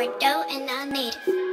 more dough and I need